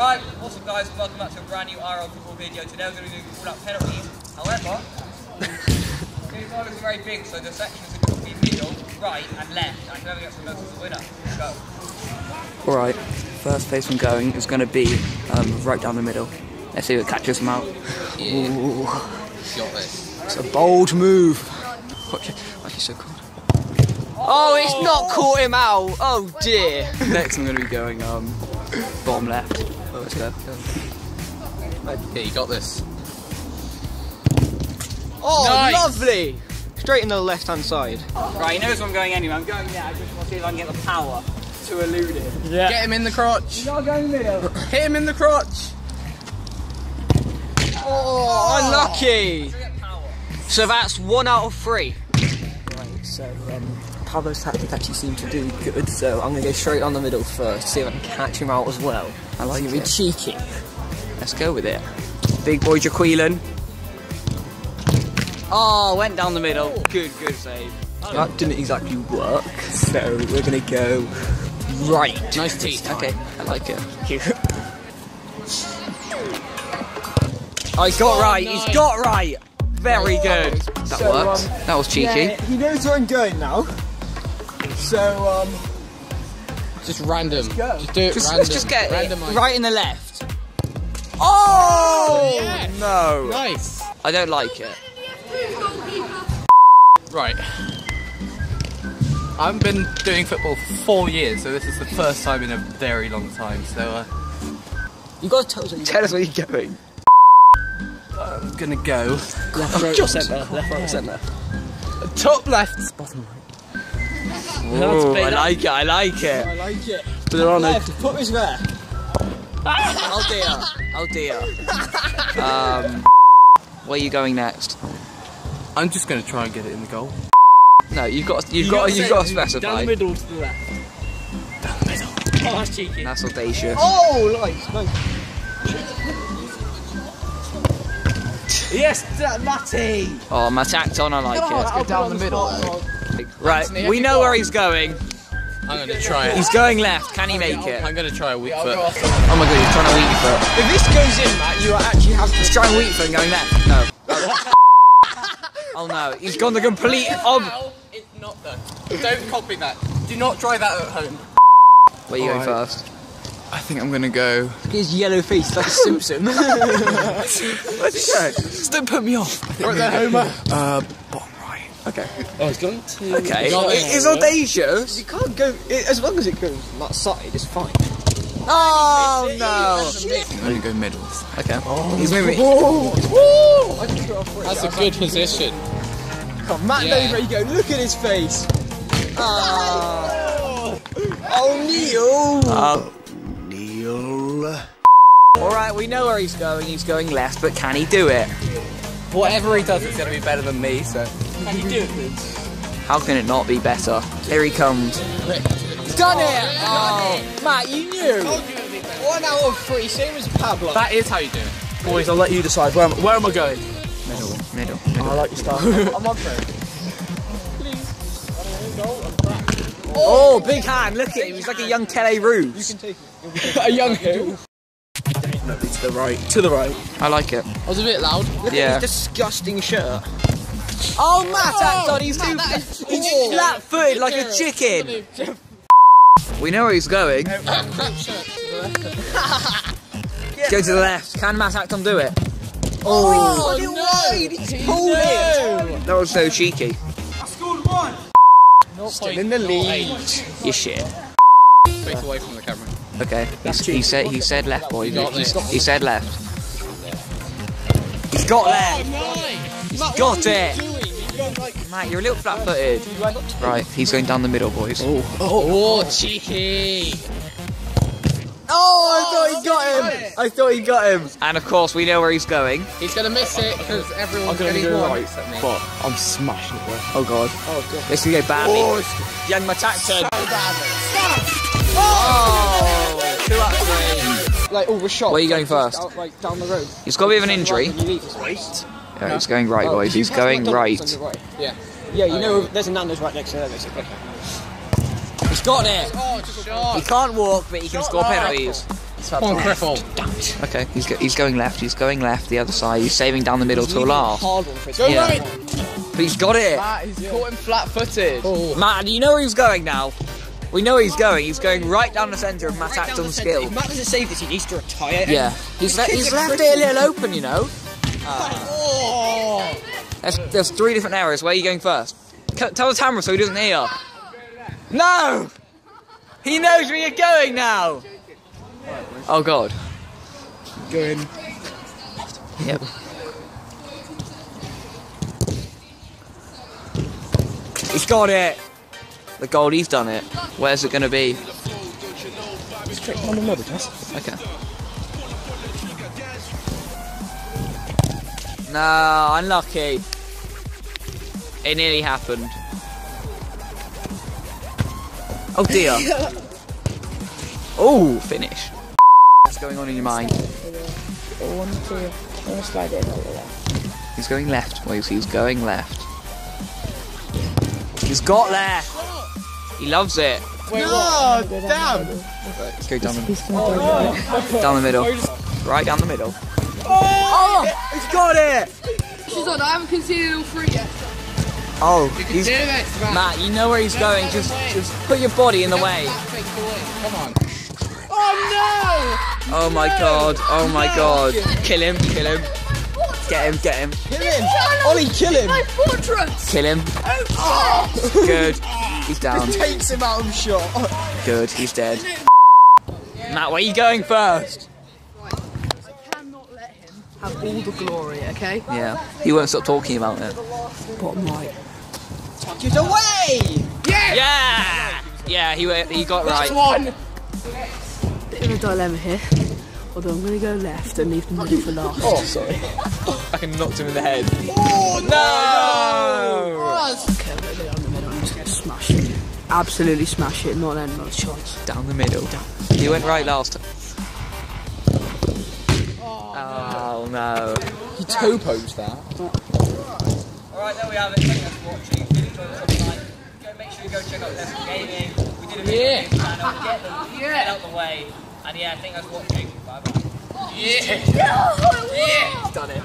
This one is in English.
Right, awesome guys, welcome back to a brand new IRL football video. Today we're going to be doing call-out penalties. However, these are very big, so the sections are going to be middle, right and left, and whoever gets the most is the winner. Go. Alright, first placement going is going to be um, right down the middle. Let's see what catches him out. Ooh, Got this. it's a bold move. Watch it, watch it so cool. Oh, it's not caught him out. Oh dear. Next I'm going to be going um, bottom left. Oh, let's go. Here, you got this. Oh, Nice. lovely. Straight in the left hand side. Right, he knows where I'm going anyway. I'm going there. I just want to see if I can get the power to elude him. Yeah. Get him in the crotch. Not going middle. Hit him in the crotch. Oh, unlucky. Get power. So that's one out of three. Right, so um, Pablo's tactic actually seemed to do good, so I'm going to go straight on the middle first, see if I can catch him out as well. I like It's be cheeky. Let's go with it. Big boy Jaqueline. Oh, went down the middle. Good, good save. That didn't exactly work, so we're gonna go right. Nice teeth. Okay, I like it. Oh, he's got right. He's got right. Very good. That So, worked. um, that was cheeky. Yeah, he knows where I'm going now. So, um, Just random. go. Just do it Just, random. let's just get it right in the left. Oh yes. no! Nice. I don't like it. Right. I haven't been doing football for four years, so this is the first time in a very long time. So uh, you got to tell us where Tell us where you're going. I'm gonna go left, right, or centre. Left, right, or centre. top left, bottom right. Oh, I like it. I like it. I like it. But they're on a. Left, put us there. Oh dear. Oh dear. Um, where are you going next? I'm just gonna try and get it in the goal. No, you've got. You've got. You've got to specify. middle to the left. Down the middle. Oh, that's cheeky. That's audacious. Oh, nice, nice. Yes, that Matty. Oh, my tact on. I like it. Let's go down the middle. Right, we know where he's going. I'm gonna try it. He's going left. Can he make it? I'm gonna try a weak foot. Oh my god, he's trying a weak foot. If this goes in, Matt, you actually have to. He's trying weak foot and going left. No. oh no, he's gone the complete ob. It's not though. Don't copy that. Do not try that at home. Where are you going Alright. first? I think I'm gonna go. Look at His yellow face like a Simpson. Where's he going? Just don't put me off. Right there, Homer. Uh, bottom right. Okay. Oh, he's going gone to. Okay. It is audacious. you can't go it, as long as it goes on that side. It's fine. Oh no. I'm gonna go middle. Okay. Oh, He's moving. I can go off That's a good position. Come on, Matt Yeah. knows where you go. Look at his face. Oh Neil. Oh Neil. All right, we know where he's going. He's going left, but can he do it? Whatever he does, it's gonna be better than me. So Can he do it? How can it not be better? Here he comes. Done it! Oh, Matt, you knew. One out of three, same as Pablo. that is how you do it. Boys, I'll let you decide. Where am, where am I going? Middle, middle, I like your style. I'm on third. Oh, big hand! Look at him. He's like a young Kelly Roos. You can take it. A young who? To the right. To the right. I like it. I was a bit loud. Look Yeah. Disgusting shirt. Oh, Matt oh, Acton, he's too he's flat-footed like a chicken. We know where he's going. Go to the left. Can Matt Acton do it? Oh, oh no! He pulled it! That was so cheeky. Still in the lead. You shit. Face away from the camera. Okay. He's, he said he said left, boy. He, got this. he said left. He's got oh, left. He's got it. Matt, you're a little flat-footed. Right, he's going down the middle, boys. Oh, oh cheeky. Oh, I thought he got him! I thought he got him. And of course, we know where he's going. He's gonna miss it because everyone's gonna getting go one. right. me. But I'm smashing it. Oh god. Oh, God. This could go badly. Oh, Young Matt Acton. Oh! Two out of three. Like all the shots. Where are you going like, first? Out, like down the road. He's got a bit of an injury. When you leave. Yeah, he's going right, Oh, boys. He's going right. right. Yeah. Yeah, you know there's a Nando's right next to there, basically. He's got it. Oh. He can't walk, but he can score penalties. Come on, Criffle. Okay, he's go- he's going left. He's going left. The other side. He's saving down the middle to a last. Hard one for Go Yeah. right. But he's got it. Matt, he's caught him flat-footed. Oh. Matt, do you know where he's going now? We know he's going. He's going right down the centre of Matt Acton's skill. If Matt doesn't save this, he needs to retire. Yeah, he's, le- he's left it a little open, you know. Oh. Ah. There's, there's three different areas. Where are you going first? C- tell the camera so he doesn't hear. No! He knows where you're going now! Oh god. Going. Yep. He's got it! The gold, he's done it. Where's it gonna be? Straight on the Jess. Okay. No, unlucky. It nearly happened. Oh dear. oh, finish. What's going on in your mind? I want to, I want to slide it over there. He's going left, boys. He's going left. He's got there. He loves it. Wait, No, what? damn. Go down the, He's gonna go down the middle. Oh, right down the middle. Oh, oh! He's got it! She's on. I haven't conceded all three yet. Oh, he's Do it, Matt. You know where he's going. Just, just put your body in the way. Come on. Oh no! Oh my god. Oh my god. Kill him. Kill him. Get him. Get him. Kill him! Ollie, kill him! My fortress. Kill him. Oh. Good. He's down. Takes him out of shot. Good. He's dead. Matt, where are you going first? I cannot let him have all the glory. Okay. Yeah. He won't stop talking about it. Bottom right. Get away! Yeah. Yeah. He went- he got right. One. Bit of a dilemma here. Although I'm going to go left and leave the middle for last. Oh, sorry. I can knocked him in the head. Oh, No. Okay, I'm going to go down the middle. I'm just going to smash it. Absolutely smash it. Not then, not a chance. Down the middle. He went right last time. Oh no. He toe posed that. Alright, there we have it. Thank you for watching. If you enjoyed go make sure you go check out Peasant Gaming. We did a video Yeah. channel. Get them get out the way. And yeah, thank you for watching. Bye bye. Yeah. Oh, Done it.